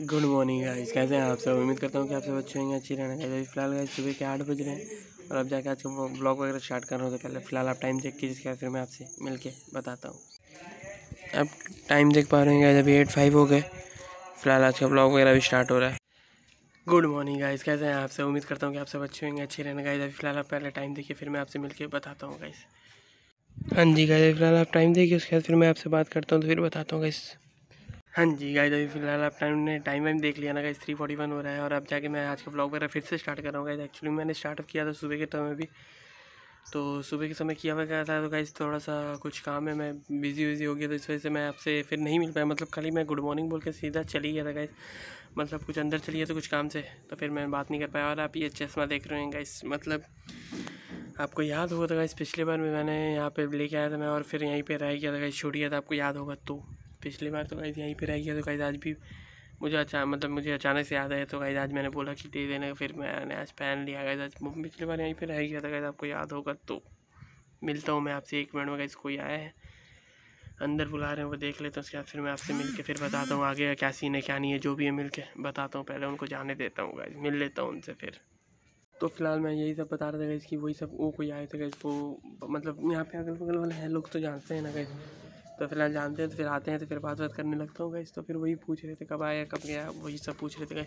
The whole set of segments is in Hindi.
गुड मॉर्निंग गाइस कैसे हैं आप सब? उम्मीद करता हूँ कि आप सब अच्छे होंगे, अच्छी रहना गाइस फ़िलहाल गाइस सुबह के आठ बज रहे हैं और अब जाके आज का ब्लॉग वगैरह स्टार्ट कर रहा हूँ। तो पहले फ़िलहाल आप टाइम चेक कीजिए फिर मैं आपसे मिल के बताता हूँ। आप टाइम देख पा रहे हैं अभी एट फाइव हो गए। फ़िलहाल आज का ब्लॉग वगैरह भी स्टार्ट हो रहा है। गुड मॉर्निंग गाइस कैसे हैं आप सब? उम्मीद करता हूँ कि आप सब अच्छे होंगे, अच्छे रहना गाइस अभी फ़िलहाल आप पहले टाइम देखिए, फिर मैं आपसे मिल के बताता हूँ गाइस हाँ जी गाइस फ़िलहाल आप टाइम देखिए, उसके बाद फिर मैं आपसे बात करता हूँ तो फिर बताता हूँ गाइस हाँ जी गाइस अभी फ़िलहाल आप टाइम ने टाइम वाइम देख लिया ना गाइस थ्री फोर्टी वन हो रहा है और अब जाके मैं आज का ब्लॉग वगैरह फिर से स्टार्ट कर रहा हूँ गाइज़ एक्चुअली मैंने स्टार्टअप किया था सुबह के में भी। तो सुबह के समय किया हुआ गया था? तो गाइस थोड़ा सा कुछ काम है, मैं बिज़ी विज़ी हो गया तो इस वजह से मैं आपसे फिर नहीं मिल पाया। मतलब ही मैं गुड मॉर्निंग बोल के सीधा चली गया था गाइस मतलब कुछ अंदर चली गया तो कुछ काम से तो फिर मैं बात नहीं कर पाया। और आप ये चश्मा देख रहे हैं गाइस मतलब आपको याद होगा था गाइस पिछली बार मैंने यहाँ पर लेके आया था मैं और फिर यहीं पर रह गया था गाइस छूट गया था, आपको याद होगा तो। पिछली बार तो गाइज़ यहीं पे रह गया तो गाइज़ आज भी मुझे अच्छा मतलब मुझे अचानक से याद आया तो गाइज़ आज मैंने बोला कि दे देने, फिर मैंने आज पहन लिया गाइज़ आज पिछली बार यहीं पे रह गया था गाइज़ आपको याद होगा तो। मिलता हूँ मैं आपसे एक मिनट में गाइज़ कोई आया है, अंदर बुला रहे हैं, वो देख लेते हैं उसके बाद फिर मैं आपसे मिल के फिर बताता हूँ आगे क्या सीन है, क्या नहीं है, जो भी है मिल के बताता हूँ, पहले उनको जाने देता हूँ गाइज़ मिल लेता हूँ उनसे फिर। तो फ़िलहाल मैं यही सब बता रहा था गाइज़ कि वही सब वो कोई आए थे गाइज़ वो मतलब यहाँ पे अगल बगल वाले हैं, लोग तो जानते हैं ना गाइज़ तो फ़िलहाल जानते हैं तो फिर आते हैं तो फिर बात बात करने लगता हूँ गैस तो फिर वही पूछ रहे थे कब आया, कब गया, वही सब पूछ रहे थे गए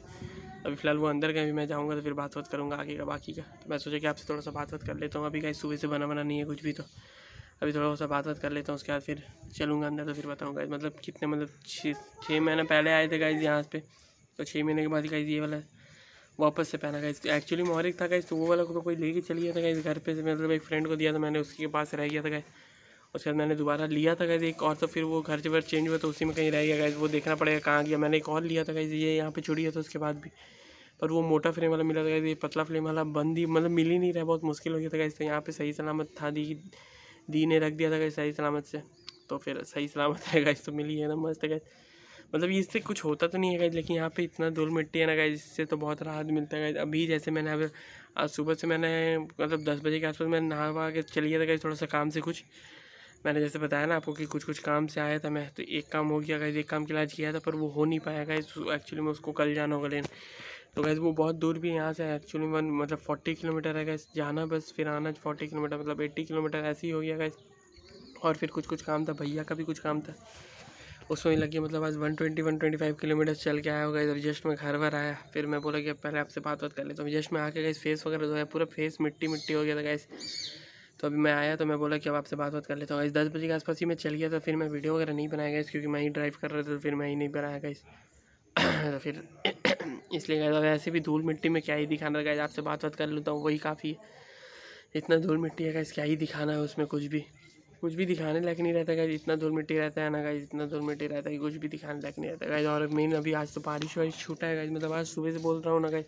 अभी फ़िलहाल वो अंदर गए, अभी मैं जाऊँगा तो फिर बात बात करूँगा आगे का, बाकी का। तो मैं सोचा कि आपसे थोड़ा सा बात बात कर लेता हूँ। अभी गए सुबह से बना बना नहीं है कुछ भी तो। अभी थोड़ा सा बात बात कर लेता हूँ, उसके बाद फिर चलूँगा अंदर तो फिर बताऊँगा मतलब कितने मतलब छः छः महीने पहले आए थे गाइज़ यहाँ पे। तो छः महीने के बाद गाइज़ ये वाला वापस से पहना गाइज़ एक्चुअली मोहरिक था गाइज़ तो वो वाला को तो कोई लेके चल गया था गाइज़ घर पे से। मतलब एक फ्रेंड को दिया था, मैंने उसके पास रह गया था गाइज़ उसके बाद मैंने दोबारा लिया था गैस एक और तो फिर वो घर से चेंज हुआ तो उसी में कहीं रह गया गैस वो देखना पड़ेगा कहाँ गया। मैंने एक और लिया था गैस ये यहाँ पे छुड़ी है तो उसके बाद भी। पर वो मोटा फ्रेम वाला मिला था ये पतला फ्रेम वाला बंद ही मतलब मिल ही नहीं रहा, बहुत मुश्किल हो गया था गैस तो यहाँ पे सही सलामत था दी दी ने रख दिया था गैस सही सलामत से। तो फिर सही सलामत है गैस तो मिली है ना, मस्त है गैस मतलब इससे कुछ होता तो नहीं है गैस लेकिन यहाँ पे इतना धूल मिट्टी है ना गैस इससे तो बहुत राहत मिलता है अभी जैसे मैंने अब आज सुबह से मैंने मतलब दस बजे के आसपास मैंने नहा के चल गया था गैस थोड़ा सा काम से कुछ। मैंने जैसे बताया ना आपको कि कुछ कुछ काम से आया था मैं तो एक काम हो गया गैस एक काम के इलाज किया था, पर वो हो नहीं पाया गैस एक्चुअली में उसको कल जाना होगा लेने। तो गैस वो बहुत दूर भी है यहाँ से है एक्चुअली वन मतलब फोर्टी किलोमीटर है गैस जाना बस, फिर आना फोर्टी किलोमीटर मतलब एट्टी किलोमीटर ऐसे ही हो गया गैस और फिर कुछ कुछ काम था, भैया का भी कुछ काम था। उसमें लग गया मतलब आज one twenty one twenty five kilometre चल के आया होगा, इधर जस्ट में घर भर आया। फिर मैं बोला कि पहले आपसे बात बात कर लेता हूँ। जस्ट में आके गए फेस वगैरह धोया, पूरा फेस मिट्टी मिट्टी हो गया था गैस तो अभी मैं आया तो मैं बोला कि अब आपसे बात बात कर लेता हूँ। इस दस बजे के आसपास ही मैं चल गया तो फिर मैं वीडियो वगैरह नहीं बनाया गया क्योंकि मैं ही ड्राइव कर रहा था तो फिर मैं ही नहीं बनाया गया तो फिर इसलिए गया वैसे भी धूल मिट्टी में क्या ही दिखाना गया आपसे बात बात कर लेता हूँ, वही काफ़ी है इतना धूल मिट्टी है क्या ही दिखाना है उसमें कुछ भी। कुछ भी दिखाने लायक नहीं रहता गैस इतना धूल मिट्टी रहता है ना गैस इतना धूल मिट्टी रहता है कुछ भी दिखाने लायक नहीं रहता गैस और मेन अभी आज तो बारिश वारिश छूटा है गैस मतलब आज सुबह से बोल रहा हूँ ना गैस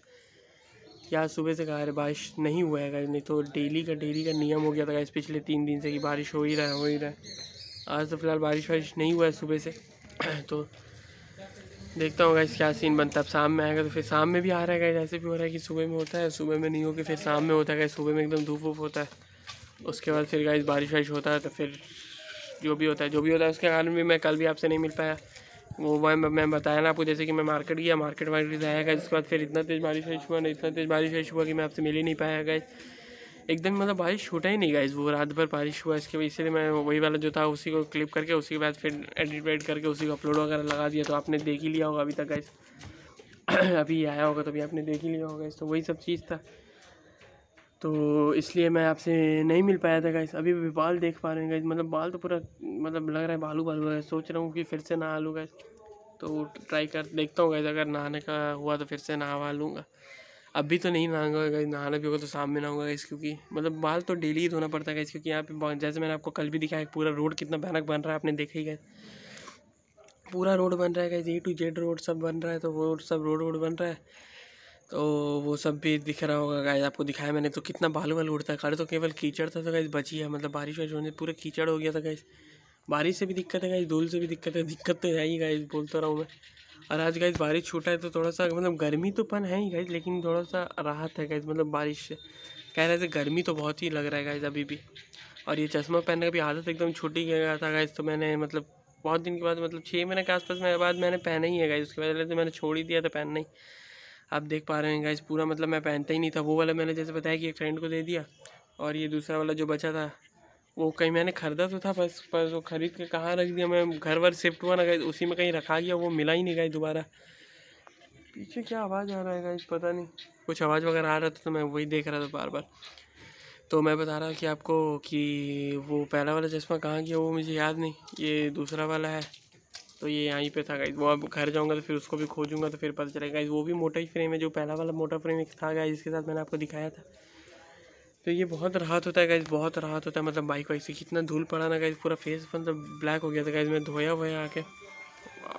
क्या सुबह से कहा बारिश नहीं हुआ है, नहीं तो डेली का डेली का नियम हो गया था इस पिछले तीन दिन से कि बारिश हो ही रहा है, हो ही रहा है। आज तो फ़िलहाल बारिश वारिश नहीं हुआ है सुबह से। तो देखता हूँ गाइस क्या सीन बनता है। अब शाम में आएगा तो फिर शाम में भी आ रहा है गाइस, ऐसे भी हो रहा है कि सुबह में होता है, सुबह में नहीं हो के फिर शाम में होता है सुबह में एकदम धूप वूप होता है। उसके बाद फिर गाइस बारिश वारिश होता है तो फिर जो भी होता है, जो भी होता है उसके कारण भी मैं कल भी आपसे नहीं मिल पाया। वो मैं मैं बताया ना आपको जैसे कि मैं मार्केट गया मार्केट वार्केट आया गया उसके बाद फिर इतना तेज़ बारिश वारिश हुआ ना इतना तेज़ बारिश वारिश हुआ कि मैं आपसे मिल ही नहीं पाया गया एकदम मतलब बारिश छूटा ही नहीं गया वो रात भर बारिश हुआ, इसके से मैं वही वाला जो था उसी को क्लिप करके, उसी के बाद फिर एडिट वेडिट करके, उसी को अपलोड वगैरह लगा दिया तो आपने देख ही लिया होगा अभी तक गाइस अभी आया होगा तो अभी आपने देख ही लिया होगा तो वही सब चीज़ था। तो इसलिए मैं आपसे नहीं मिल पाया था गाइस अभी भी बाल देख पा रहे हैं गाइस मतलब बाल तो पूरा मतलब लग रहा है बालू बालू है, सोच रहा हूँ कि फिर से नहा लूँ गाइस तो ट्राई कर, देखता हूँ गाइस अगर नहाने का हुआ तो फिर से नहावा लूँगा। अभी तो नहीं नहाऊँगा गाइस नहाना भी होगा तो शाम में नहाऊँगा गाइस क्योंकि मतलब बाल तो डेली ही धोना पड़ता है गाइस क्योंकि यहाँ पे जैसे मैंने आपको कल भी दिखाया पूरा रोड कितना भयानक बन रहा है, आपने देखा ही गए पूरा रोड बन रहा है guys A to Z road सब बन रहा है तो वो सब रोड वोड बन रहा है। तो वो सब भी दिख रहा होगा गाइस आपको दिखाया मैंने तो कितना बालू वालू उड़ता है खड़े तो केवल कीचड़ था तो गाइस बची है मतलब बारिश वारिश होने, पूरा कीचड़ हो गया था गाइस बारिश से भी दिक्कत है गाइस धूल से भी दिक्कत है, दिक्कत तो है ही गाइस बोलता रहा हूँ मैं। और आज गाइस बारिश छूटा है तो थोड़ा सा मतलब गर्मी तो पन है ही गाइस लेकिन थोड़ा सा राहत है गाइस मतलब बारिश से। कह रहे थे गर्मी तो बहुत ही लग रहा है गाइस अभी भी। और ये चश्मा पहनने का भी आदत एकदम छूटी गया था गाइस तो मैंने मतलब बहुत दिन के बाद मतलब छः महीने के आसपास मेरे बाद मैंने पहना ही है गाइज़ उसके बाद तो मैंने छोड़ ही दिया था पहनना ही। आप देख पा रहे हैं गाइज़ पूरा मतलब मैं पहनता ही नहीं था, वो वाला मैंने जैसे बताया कि एक फ्रेंड को दे दिया, और ये दूसरा वाला जो बचा था वो कहीं मैंने ख़रीदा तो था बस पर वो ख़रीद के कहाँ रख दिया मैं घर वर शिफ्ट हुआ ना गई उसी में कहीं रखा गया वो मिला ही नहीं गई दोबारा। पीछे क्या आवाज़ आ रहा है गाइज़ पता नहीं। कुछ आवाज़ वगैरह आ रहा था तो मैं वही देख रहा था बार बार तो मैं बता रहा कि आपको कि वो पहला वाला चश्मा कहाँ गया वो मुझे याद नहीं ये दूसरा वाला है। तो ये यहीं पे था गाइज़ वो अब घर जाऊँगा तो फिर उसको भी खोजूँगा तो फिर पता चलेगा गाइज़ वो भी मोटा ही फ्रेम है जो पहला वाला मोटा फ्रेम एक था गाइज़ जिसके साथ मैंने आपको दिखाया था। तो ये बहुत राहत होता है गाइज़ बहुत राहत होता है। मतलब बाइक वाइक से कितना धूल पड़ा ना गाइज़ पूरा फेस मतलब ब्लैक हो गया था गाइज़ मैं धोया हुआ आके।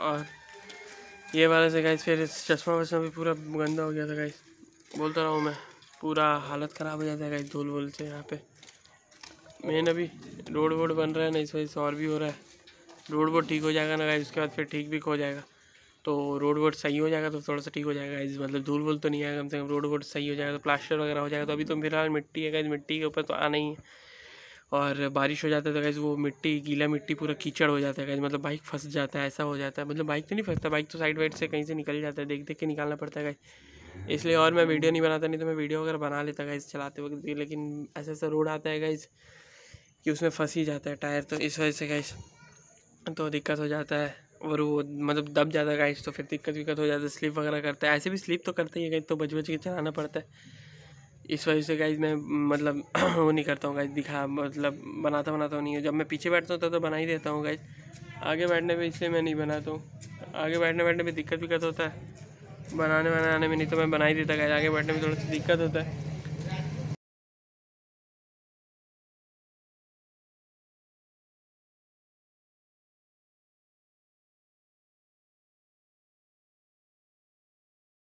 और ये वाले से गाइज़ फिर चश्मा वश्मा भी पूरा गंदा हो गया था गाइज़ बोलता रहा हूँ मैं, पूरा हालत ख़राब हो जाता है गाइज़ धूल वूल से यहाँ पे। मेन अभी रोड वोड बन रहा है ना इस वजह से और भी हो रहा है। रोड वोड ठीक हो जाएगा ना गाइज़ उसके बाद फिर ठीक भी हो जाएगा। तो रोड वोड सही हो जाएगा तो थोड़ा सा ठीक हो जाएगा इस मतलब धूल वूल तो नहीं आएगा कम से कम रोड वोड सही हो जाएगा तो प्लास्टर वगैरह हो जाएगा तो अभी तो फ़िलहाल मिट्टी है गाइज़ मिट्टी के ऊपर तो आना ही है। और बारिश हो जाता है तो गाइज़ वो मिट्टी, गीला मिट्टी पूरा कीचड़ हो जाता है गाइज़ मतलब बाइक फंस जाता है, ऐसा हो जाता है. मतलब बाइक तो नहीं फंसता बाइक तो साइड वाइड से कहीं से निकल जाता है, देख देख के निकालना पड़ता है गाइज़ इसलिए और मैं वीडियो नहीं बनाता, नहीं तो मैं वीडियो वगैरह बना लेता गाइज़ चलाते वक्त भी, लेकिन ऐसा ऐसा रोड आता है गाइज़ कि उसमें फंस ही जाता है टायर तो इस वजह से गाइज़ तो दिक्कत हो जाता है। और वो मतलब दब जाता है गाइज़ तो फिर दिक्कत विक्कत हो जाती है स्लिप वगैरह करता है। ऐसे भी स्लिप तो करते ही है गाइज़ तो बच बच के चलाना पड़ता है। इस वजह से गाइज़ मैं मतलब वो नहीं करता हूँ गाइज़ दिखा मतलब बनाता बनाता नहीं है। जब मैं पीछे बैठता हूँ तो बना ही देता हूँ गाइज़ आगे बैठने में इसलिए मैं नहीं बनाता हूँ। आगे बैठने बैठने में दिक्कत विक्कत होता है। बनाने बनाने में नहीं तो मैं बना ही देता गाइज़ आगे बैठने में थोड़ा सा दिक्कत होता है।